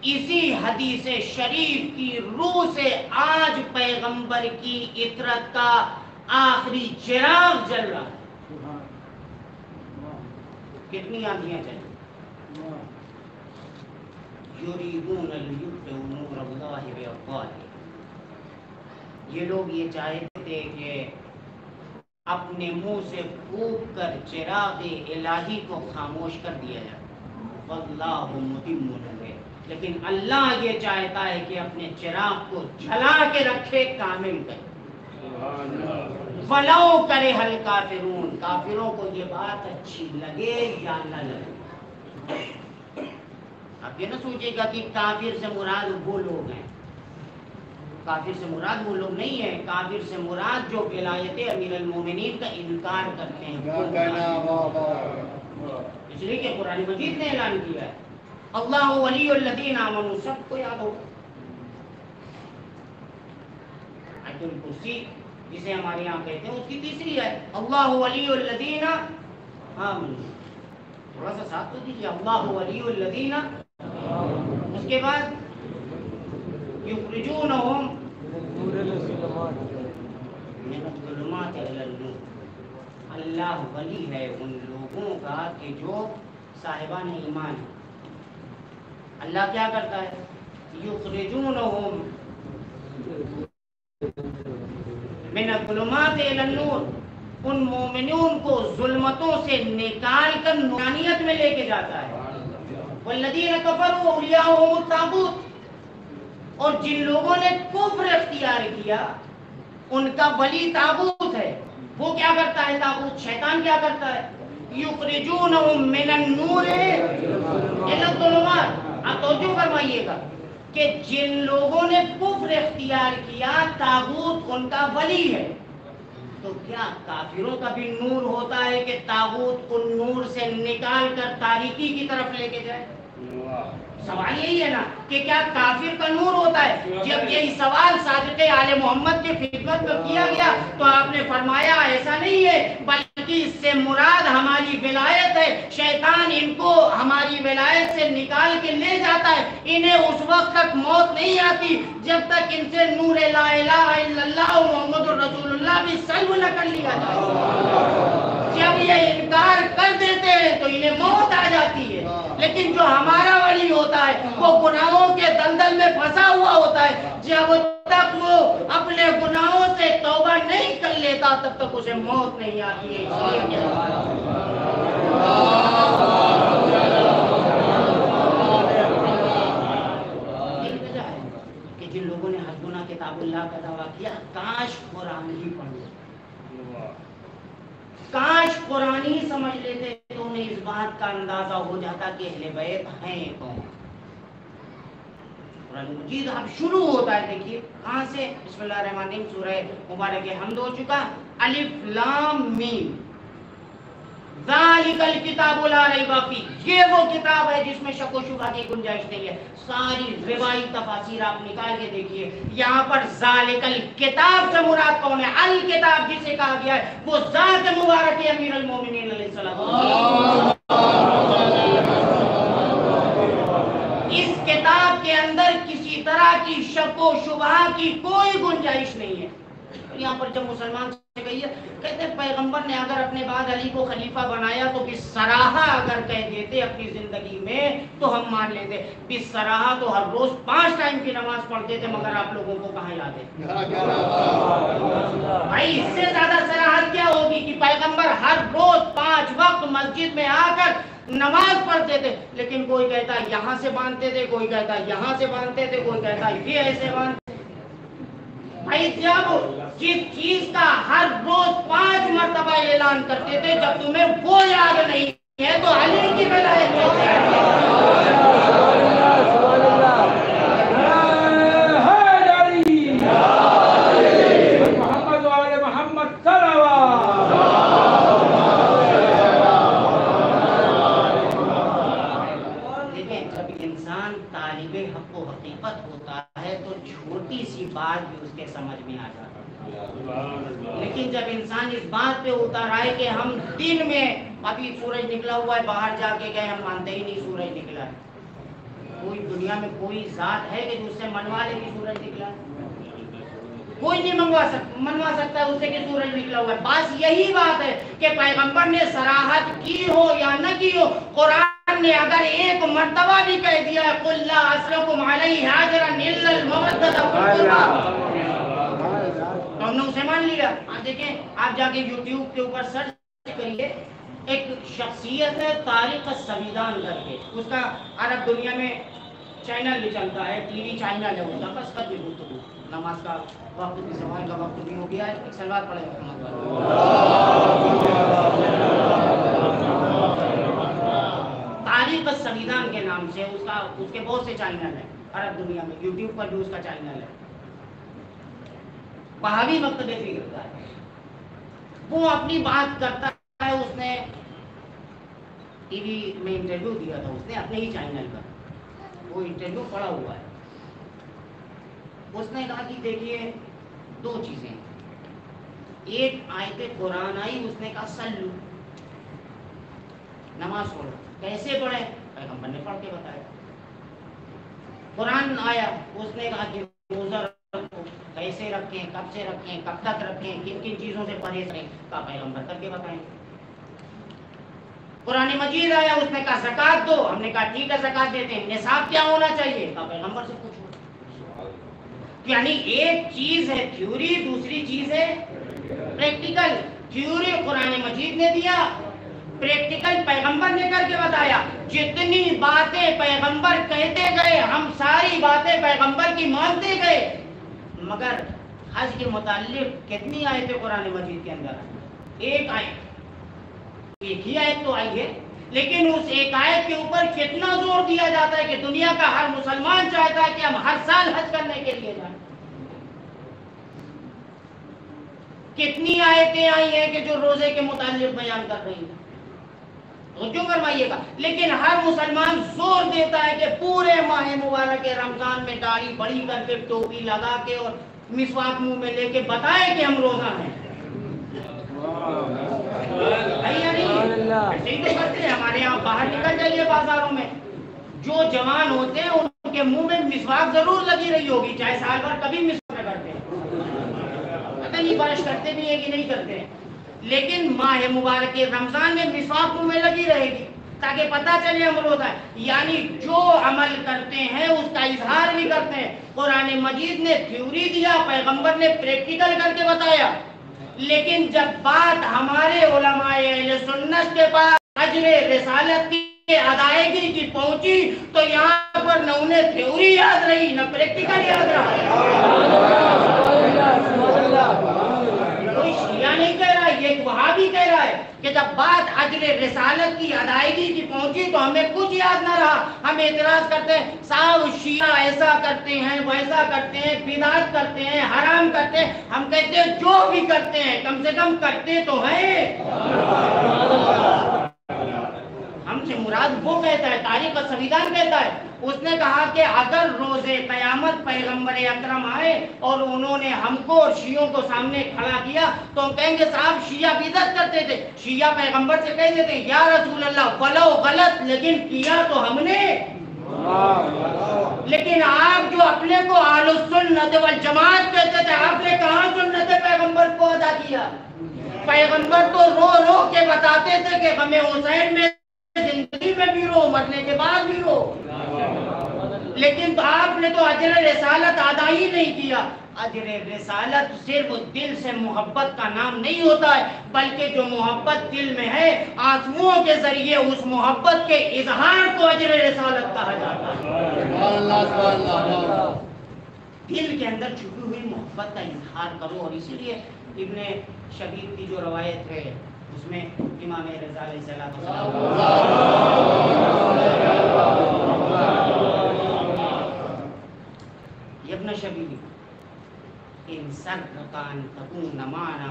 इसी हदीस शरीफ की रूह से आज पैगंबर की इतरत का आखिरी चिराग जल रहा है कितनी आंधियाँ चली। ये लोग ये चाहते थे कि अपने मुँह से फूक कर चिराग इलाही को खामोश कर दिया जाए। लेकिन अल्लाह ये चाहता है कि अपने चिराग को जला के रखे कामिल करे। वलाओ करे हल काफिरून काफिरों को ये बात अच्छी लगे या न लगे? आप ये ना सोचिएगा कि काफिर से मुराद वो लोग हैं। काफिर से मुराद वो लोग नहीं है काफिर से मुराद जो विलायत अमीर मोमिनीन का इनकार करते हैं इसलिए कि कुरान मजीद ने ऐलान किया है। अल्लाह वली वलीउल्लज़ीन आमनू, सबको याद होगा आयतुल कुर्सी, जिसे हमारे यहाँ कहते हैं, उसकी तीसरी है, अल्लाह वली वलीउल्लज़ीन आमनू। थोड़ा सा साथ तो दीजिए, अल्लाह वलीउल्लज़ीन उसके बाद, युखरिजूनहुम। अल्लाह वली है उन लोगों का कि जो साहिबान ईमान है। अल्लाह क्या करता है? उन मोमिनून को जुल्मतों से निकाल कर नूरानियत में लेके जाता है। वल्लदीन कफरू औलियाहुम ताबूत और जिन लोगों ने कुफ्र इख्तियार किया, उनका वली ताबूत है। वो क्या करता है ताबूत शैतान क्या करता है? युखरिजूनहुम मिनन नूर इला आप तवज्जो फरमाइएगा कि जिन लोगों ने कुफ्र इख्तियार किया ताबूत उनका वली है। तो क्या काफिरों का भी नूर होता है कि ताबूत को नूर से निकाल कर तारीकी की तरफ़ लेके जाए? सवाल यही है ना कि क्या काफिर का नूर होता है? जब यही सवाल सादिक आले मोहम्मद की खिदमत में किया गया तो आपने फरमाया, ऐसा नहीं है। बल्कि इससे मुराद हमारी विलायत है। शैतान इनको हमारी विलायत से निकाल के ले जाता है। इन्हें उस वक्त तक मौत नहीं आती, जब तक इनसे नूर मोहम्मद रसूलुल्लाह भी सल्व न कर लिया जाए। जब ये इनकार कर देते हैं तो इन्हें मौत आ जाती है। लेकिन जो हमारा वली होता है, वो गुनाहों के दलदल में फंसा हुआ होता है। जब तक वो अपने गुनाहों से तौबा नहीं कर लेता, तब तक उसे मौत नहीं आती है। कि जिन लोगों ने हसबुना किताबुल्लाह का दावा किया, काश कुरान ही पढ़ लो काश कुरान ही समझ लेते तो उन्हें इस बात का अंदाज़ा हो जाता कि अहले बैत हैं कौन? मजीद। अब शुरू होता है, देखिए, कहाँ से? बिस्मिल्लाहिर्रहमानिर्रहीम, सूरह मुबारक हमद हो चुका। अलिफ लाम मीम। जालिकल किताबु ला रैबा फ़ी। ये वो किताब है जिसमें शक शुबा की गुंजाइश नहीं है। सारी रिवाई तफासिर आप निकाल के देखिए। यहाँ पर जालिकल किताब से मुराद कौन है? अल किताब जिसे कहा गया है, वो जात मुबारक अमीर अल मोमिनीन अलैहिस्सलाम। इस किताब के अंदर किसी तरह की शक शुबा की कोई गुंजाइश नहीं है। तो यहाँ पर जब मुसलमान कहते पैगंबर ने अगर अपने बाद अली को खलीफा बनाया तो बिसराहा अगर कह देते अपनी ज़िंदगी में तो हम मान लेते। बिसराहा तो हर रोज पाँच टाइम की नमाज़ पढ़ते थे, मगर आप लोगों को कहा याद है? भाई, इससे ज़्यादा सराहत क्या होगी कि पैगंबर हर रोज पाँच वक्त मस्जिद में आकर नमाज़ पढ़ते थे, लेकिन कोई कहता, यहाँ से बांधते थे। कोई कहता, यहाँ से बांधते थे। कोई कहता, ये ऐसे बांधते भाई, जब जिस चीज़ का हर रोज पाँच मरतबा ऐलान करते थे, जब तुम्हें वो याद नहीं है तो अली की विलायत कैसे आएगी? मोहम्मद वाले मोहम्मद सलावा देखें जब इंसान तालिब हक व हकीकत होता है तो छोटी सी बात भी उसके समझ में आ जाता है। लेकिन जब इंसान इस बात पे उतर आए कि हम दिन में अभी सूरज निकला हुआ है बाहर जाके गए हम मानते ही नहीं सूरज निकला है? कोई दुनिया में कोई जात है कि जो उससे मनवा ले कि सूरज निकला है? कोई नहीं मंगवा सक मनवा सकता उससे कि सूरज निकला हुआ है। बस यही बात है कि पैगंबर ने सराहत की हो या न की हो कुरान ने अगर एक मर्तबा भी कह दिया है कुल्ला फिल तो हमने उसे मान लिया। आज देखें आप जाके YouTube के ऊपर सर्च करिए एक शख्सियत है तारिक संविधान करके। उसका अरब दुनिया में चैनल भी चलता है टीवी चैनल है उसका बस कभी गुफ्तगू नमाज़ का वक्त भी समय का वक्त भी हो गया है। एक सलवार पड़ेगा तारीख संविधान के नाम से उसका, उसके बहुत से चैनल है अरब दुनिया में। यूट्यूब पर भी उसका चैनल है। बहावी वक्त देखी करता है। वो अपनी बात करता है, उसने टीवी में इंटरव्यू दिया था, उसने अपने ही चैनल पर। वो इंटरव्यू पड़ा हुआ है। उसने कहा कि देखिए, दो चीज़ें। एक आयत कुरान आई, उसने कहा, सल्लू। नमाज़ पढ़ो। कैसे पढ़े? पैगंबर ने पढ़ के बताया। कुरान आया, उसने कहा कि रोजा रखो। कैसे रखें, कब से रखें, कब तक रखें किन किन चीज़ों से परहेज करें का पैगंबर करके बताएँ। कुरान मजीद आया, उसने कहा, जक़ात दो। हमने कहा, ठीक है, जक़ात देते हैं। निसाब क्या होना चाहिए? का पैगंबर से पूछो। यानी एक चीज़ है थ्योरी दूसरी चीज़ है प्रैक्टिकल थ्योरी कुरान मजीद ने दिया प्रैक्टिकल पैगंबर ने करके बताया। जितनी बातें पैगंबर कहते गए, हम सारी बातें पैगंबर की मानते गए। मगर हज के मुतालिक कितनी आयतें कुरान मजीद के अंदर? एक आयत। एक ही आयत तो आई है। लेकिन उस एकाएक के ऊपर कितना ज़ोर दिया जाता है कि दुनिया का हर मुसलमान चाहता है कि हम हर साल हज करने के लिए जाए। कितनी आयतें आई हैं कि जो रोज़े के मुतालिक बयान कर रही हैं। तो क्यों करवाइएगा लेकिन हर मुसलमान ज़ोर देता है कि पूरे माह मुबारक रमज़ान में दाढ़ी बड़ी करके टोपी लगा के और मिसवाक मुँह में लेके बताए कि हम रोजा हैं। हमारे यहाँ बाहर निकल जाइए बाजारों में। जो जवान होते हैं, उनके मुँह में मिसवाक ज़रूर लगी रही होगी, चाहे साल भर कभी मिसवाक करते। हैं पता नहीं, बारिश करते भी है कि नहीं करते। लेकिन माह मुबारक रमज़ान में मिसवाक मुँह में लगी रहेगी, ताकि पता चले हम रोजा है। यानी जो अमल करते हैं, उसका इजहार भी करते हैं। कुरान मजीद ने थ्योरी दिया, पैगंबर ने प्रैक्टिकल करके बताया। लेकिन जब बात हमारे सुन्नत के पास अजमे रसालत की अदायगी की पहुँची तो यहाँ पर न उन्हें थ्योरी याद रही, न प्रैक्टिकल याद रहा। शिया नहीं कह रहा है ये वहा भी कह रहा है कि जब बात अजर रिसालत की अदायगी की पहुँची तो हमें कुछ याद ना रहा। हम एतराज़ करते हैं, साहब शिया ऐसा करते हैं, वैसा करते हैं, बिदात करते हैं, हराम करते हैं। हम कहते हैं, जो भी करते हैं, कम से कम करते तो हैं। हमसे मुराद वो कहता है, तारीख का संविधान कहता है। उसने कहा कि अगर रोज़े कयामत पैगंबर अकरम आए और उन्होंने हमको और शियों को सामने खड़ा किया तो हम कहेंगे, साहब, शिया बिदत करते थे। शिया पैगंबर से कह देते या रसूल अल्लाह बलो गलत, लेकिन किया तो हमने। लेकिन आप जो अपने को आलू सुन्नत जमात कहते थे, आपने कहा सुन्नत पैगंबर को अदा किया? पैगंबर तो रो रो के बताते थे कि हमें हुसैन में ज़िंदगी में भी रो मरने के बाद भी रो। लेकिन तो आपने तो अजर रसालत अदा ही नहीं किया। अजर रसालत सिर्फ़ दिल से मोहब्बत का नाम नहीं होता है बल्कि जो मोहब्बत दिल में है आंसुओं के ज़रिए उस मोहब्बत के इजहार को अजर रसालत कहा जाता है। दिल के अंदर छुपी हुई मोहब्बत का इजहार करो और इसीलिए इब्ने शबीब की जो रवायत है उसमें इमाम रजा यब्न शबीबी इन सरकान तकून माना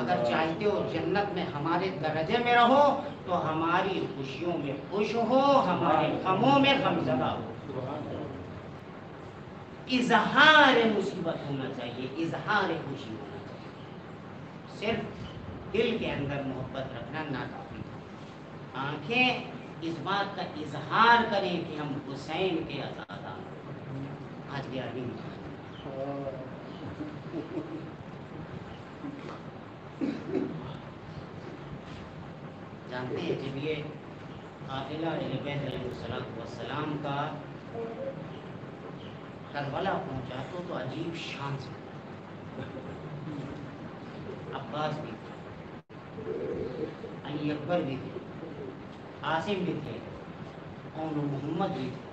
अगर चाहते हो जन्नत में हमारे दर्जे में रहो तो हमारी खुशियों में खुश हो हमारे गमों में गमजदा हो। इजहार मुसीबत होना चाहिए, इजहार खुशी होना चाहिए। सिर्फ़ दिल के अंदर मोहब्बत रखना ना काफ़ी आँखें इस बात का इजहार करें कि हम हुसैन के आजादा आज ग्यारहवीं जानते हैं, जब ये काफिला का करबला पहुँचा तो तो अजीब शान से अब्बास भी थे। अली अकबर भी थे। आसिम भी थे। और मोहम्मद भी थे।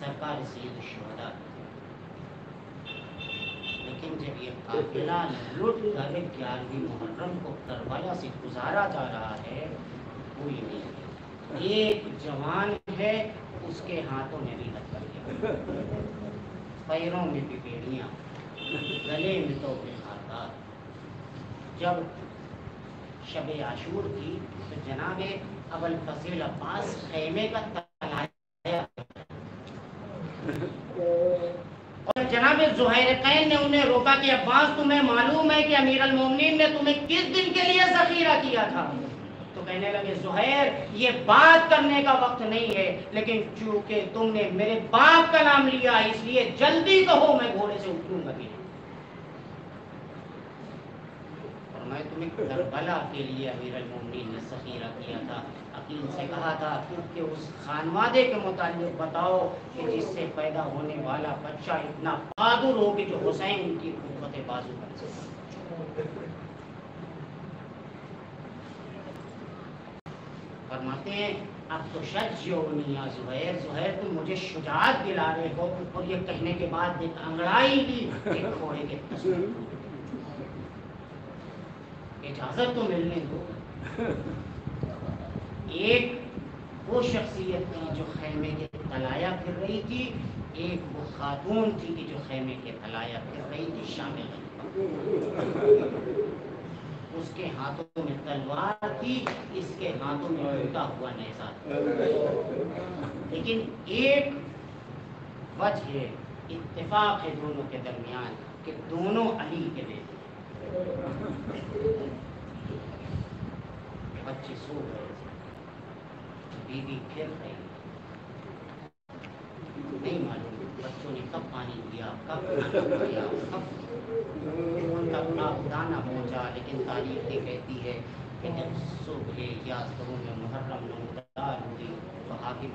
सरकार सैद शुहदा लेकिन जब ये काफिला लुट कर ग्यारहवीं मुहर्रम को करबला से गुजारा जा रहा है कोई नहीं एक जवान है, उसके हाथों में भी कर दिया पैरों में भी बेड़ियाँ गले में तो बेहारदार जब शब आशूर की तो जनाब अबल फसील अब्बास खेमे का तलाया। और जनाब जुहैर कैन ने उन्हें रोका कि अब्बास, तुम्हें मालूम है कि अमीर मोमिन ने तुम्हें किस दिन के लिए जखीरा किया था? कहने लगे जुहैर ये बात करने का वक्त नहीं है, लेकिन चूँकि तुमने मेरे बाप का नाम लिया, इसलिए जल्दी कहो, मैं घोड़े से उतरूँगा भी मैं तुम्हें करबला के लिए अमीर मोमिन ने जखीरा किया था। अकील से कहा था कि उस खानवादे के मुतालिक बताओ कि जिससे पैदा होने वाला बच्चा इतना बहादुर हो कि जो हुसैन की कुत बाजू बन सके। फरमाते हैं अब तो शज्जोनी या जुहैर जुहैर तुम मुझे शुजात दिला रहे हो और ये कहने के बाद एक अंगड़ाई कि घोड़े के इजाज़त तो मिलने दो। एक वो शख्सियत थी जो खैमे के तलाया फिर रही थी एक वो खातून थी कि जो खैमे के तलाया फिर रही थी शामिल उसके हाथों में तलवार थी, इसके हाथों में टूटा हुआ नेजा लेकिन एक वजह इत्तेफाक है दोनों के दरमियान कि दोनों अली के बेटे बच्चे सो गए बीवी फिर रही नहीं मालूम बच्चों ने कब पानी दिया कब दिया कब उनका दाना पहुँचा लेकिन तारीख ये कहती है कि जब सुबह या में मुहर्रम नमदार हुई तो हाकिम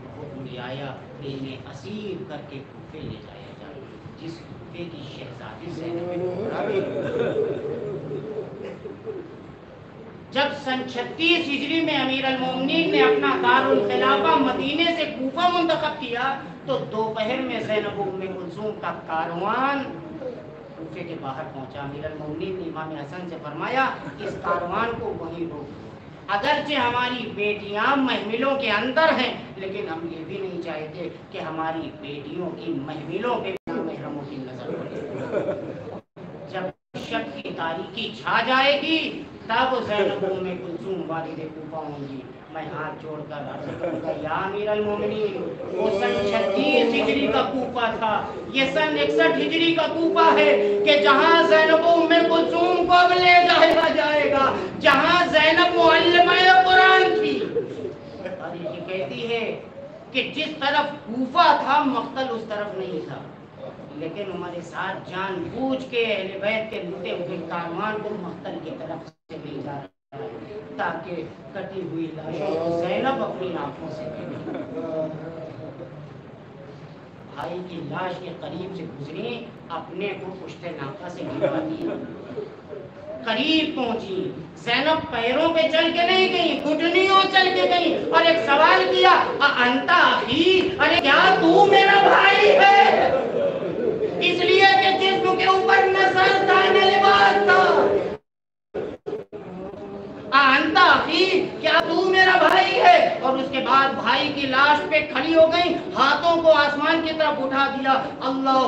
आया कि इन्हें करके ले जाया जाए जिस की शहजादी से जब सन छत्तीस हिजरी में अमीर अलमोमिन ने अपना दारुल खिलाफा मदीने से कूफा मुंतखब किया तो दोपहर में जैनब उम्मे कुलसूम का कारवान कूफे के बाहर पहुँचा। अमीर अलमोमिन ने इमाम हसन से फरमाया, इस कारवान को वहीं रोक अगरचे हमारी बेटियाँ महमिलों के अंदर हैं, लेकिन हम ये भी नहीं चाहते कि हमारी बेटियों की महमिलों पे महरमों की नज़र पड़े। जब शक की तारीखी छा जाएगी, तब जैनब में कुलसूम वालिद होंगी मैं हाथ जोड़कर अर्ज़ करूँगा या अमीर वो सन 36 हिजरी का कूफा था। ये सन 61 हिजरी का कूफा है कि जहाँ जैनब में कुलसूम को अब ले जाया जाएगा, जहाँ जैनब कुरान थी। और ये कहती है कि जिस तरफ़ कूफा था, मक्तल उस तरफ़ नहीं था। लेकिन हमारे साथ जान बूझ के अहले बैत के लुटे हुए कारवान को मख्तल की तरफ़ से ले जा रहा ताकि कटी हुई लाशों को जैनब अपनी आँखों से भाई की लाश के करीब से गुजरी, अपने को पुश्ते नाका से गिरा दिया। करीब पहुँची, जैनब पैरों पे चल के नहीं गई, घुटनियों चल के गई और एक सवाल किया अंता ही अरे क्या तू मेरा भाई है? इसलिए कि जिस्म के ऊपर नज़र था लिबास था। अंता ही क्या तू मेरा भाई है? और उसके बाद भाई की लाश पे खड़ी हो गई, हाथों को आसमान की तरफ़ उठा दिया। अल्लाह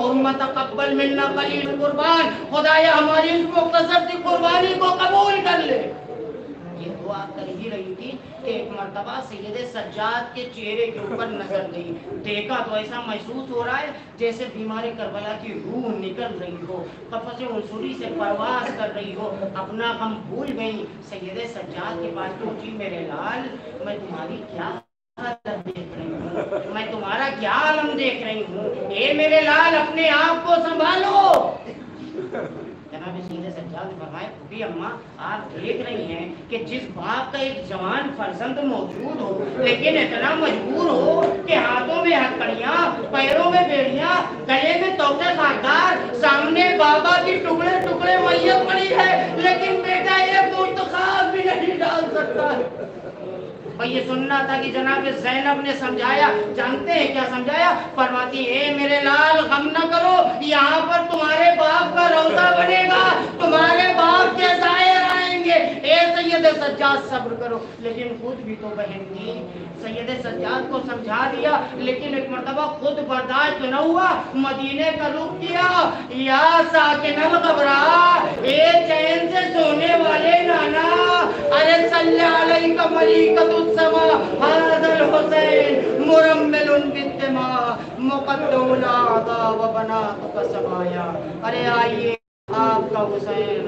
तकबल मिलना कलील कुर्बान, खुदाया हमारी की कुर्बानी को कबूल कर ले। ये दुआ कर थी एक मरतबा सैयद सज्जाद के चेहरे के ऊपर नज़र गई। देखा तो ऐसा महसूस हो रहा है जैसे बीमारी करबला की रूह निकल रही हो। कफस उनसुरी से परवास कर रही हो। अपना हम भूल गई। सैयद सज्जाद के पास पहुँची मेरे लाल, मैं तुम्हारी क्या मैं तुम्हारा क्या आलम देख रही हूँ? ए मेरे लाल, अपने आप को संभालो। जनाब सीधे सज्जाद फरमाए फूफी अम्मा आप देख रही हैं कि जिस बाप का एक जवान फर्जंद मौजूद हो, लेकिन इतना मजबूर हो कि हाथों में हथकड़िया, पैरों में बेड़िया, गले में तोते खाकार सामने बाबा की टुकड़े टुकड़े मैयत पड़ी है, लेकिन बेटा ये मुंतखाब भी नहीं डाल सकता। भाई ये सुनना था कि जनाब जैनब ने समझाया, जानते हैं क्या समझाया? फरमाती, है मेरे लाल, गम न करो, यहाँ पर तुम्हारे बाप का रौदा बनेगा, तुम्हारे बाप के आएँगे सैयद सज्जाद सब्र करो लेकिन खुद भी तो बहन थी सैयद सज्जाद को समझा दिया। लेकिन एक मरतबा खुद बर्दाश्त न हुआ मदीने का रुख किया या साकिन घबरा ए चैन से सोने वाले नाना, अरे सल्ले अलैका मलिकतुस समा हादल हुसैन मुरम्मिलुन बिद्दमा मुकद्दमुल आदा व बनातुका समाया। अरे आइए आपका हुसैन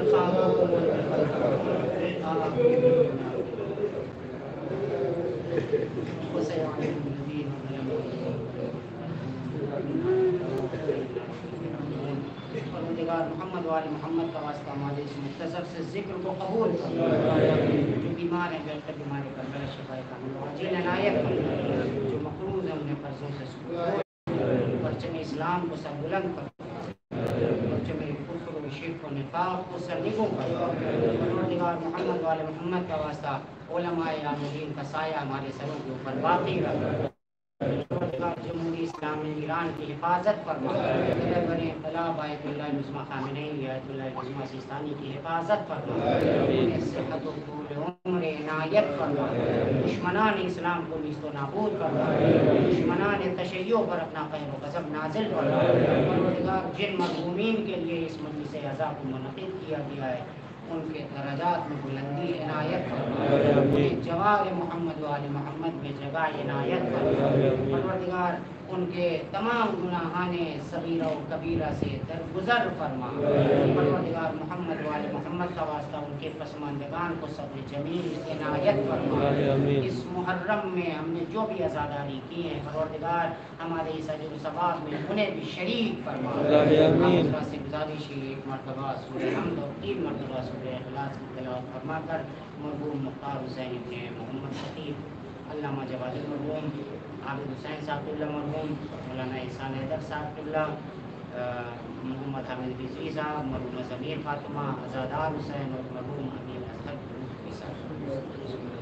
मोहम्मद वाले मोहम्मद का वास्ता हमारे इस मुख्तसर से ज़िक्र को कबूल जो बीमार हैं बेहतर बीमारी कर मेरा शिफाई का जिन अनायत जो मकरूज हैं उन्हें कर्जों से परचम इस्लाम को सरबुलंद कर परचम शिरक को निफाक को सरनिगों का परवरदिगार मोहम्मद वाले मोहम्मद का वास्ता उलमाए आमीन का साया हमारे सरों के ऊपर बाकी रख। इस्लामी ईरान की हिफाजत फरमा बने इंकलाब आयतुल्लाह मुस्मा खामिनैन आयतुल्लाह मुस्मा सिस्तानी की हिफाजत फरमा उन्हें सेहत व तूल उम्र इनायत फरमा दुश्मनान इस्लाम को निस्तो नाबूद फरमा दुश्मनान तशैयो पर अपना व गज़ब नाजिल फरमा जिन मरहूमीन के लिए इस मजलिस अज़ा को मुनक़िद किया गया है। उनके दर्जात में बुलंदी इनायत जवाब मोहम्मद वाले मोहम्मद में जगह इनायत परवरदिगार उनके तमाम गुनाहाने सगीरा व कबीरा से दरगुजर फरमा परवरदिगार मोहम्मद वाले मोहम्मद का वास्ता उनके पसमानदगान को सब्र जमील इनायत फरमा इस मुहर्रम में हमने जो भी आज़ादारी की है परवरदिगार हमारे इस अजर सवाब में उन्हें भी शरीक फरमा से गुजारिश है एक मरतबा सूर्य हमद और तीन मरतबा सूर्य अखलास की तलावत फरमा कर मरहूम मुख्तार हुसैन इब्ने मोहम्मद खतीब अल्लामा जवाद मरहूम आबिद हुसैन साहब मरहूम मौलाना एहसान हैदर साहब किबला मोहम्मद हामिद रिजवी साहब मरहूम समीर फातिमा आज़ादार हुसैन और मरहूम अमीर असहद साहब